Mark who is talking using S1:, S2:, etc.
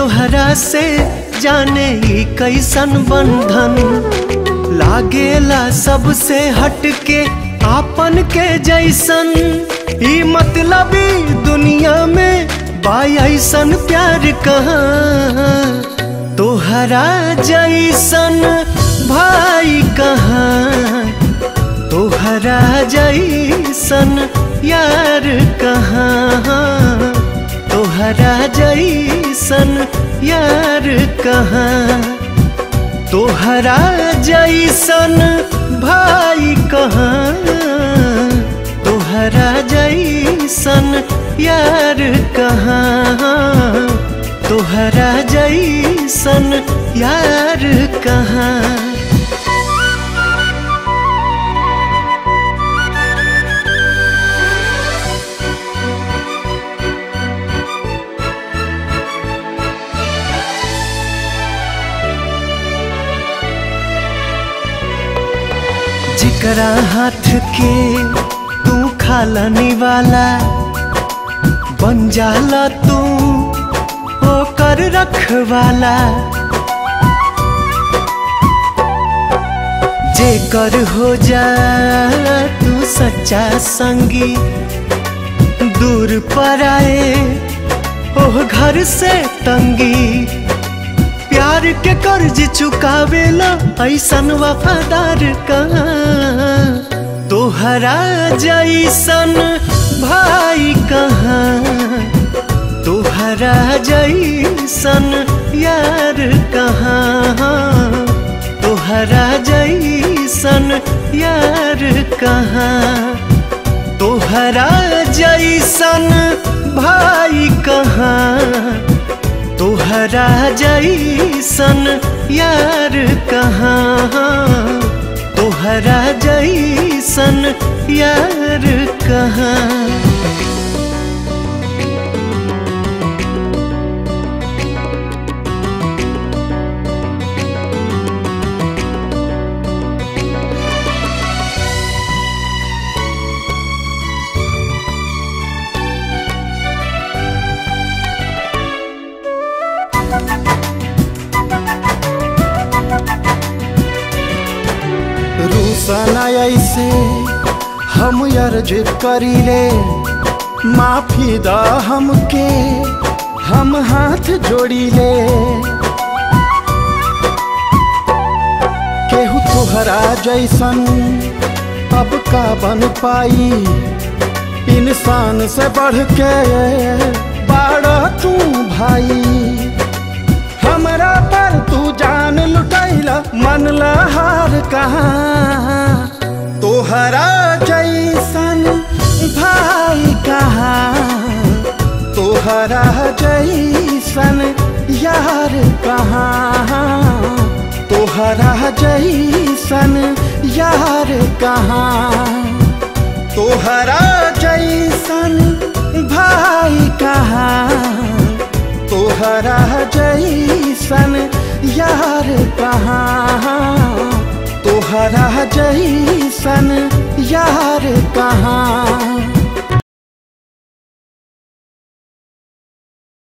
S1: तोहरा से जाने कैसन बंधन लागेला सबसे हटके आपन के जैसन। ई मतलबी दुनिया में बाई ऐसन प्यार कहाँ। तोहरा जैसन भाई कहाँ। तोहरा जैसन यार कहाँ। तोहरा जैसन यार कहाँ? तोहरा जैसन भाई कहाँ? तोहरा जैसन यार कहाँ? तोहरा जैसन यार कहाँ? जिकरा हाथ के, तू खालनी वाला बन जाला तू ओकर रखवाला। जेकर हो जा, तू सच्चा संगी। दूर पर आए, ओह घर से तंगी। के कर्ज चुकावेला ऐसन वफादार कहाँ तोहरा जैसन भाई कहाँ? तोहरा जैसन यार कहाँ? तोहरा जैसन यार कहाँ? तोहरा जैसन भाई कहाँ? तोहरा जैसन यार कहाँ? तोहरा जैसन यार कहाँ?
S2: रूसना ऐसे हम अर्ज़ करीले माफ़ी द हमके, हम हाथ जोड़ीले केहू तुहरा जैसन अब का बन पाई। इंसान से बढ़ के बाड़ा तू भाई। हमरा पर तू जान लुटैला मन हार कहाँ, तोहरा जैसन भाई कहाँ? तोहरा जैसन यार कहाँ? तोहरा जैसन यार कहाँ? तोहरा जैसन भाई कहाँ? तोहरा जैसन यार कहाँ? तोहरा जैसन यार कहाँ?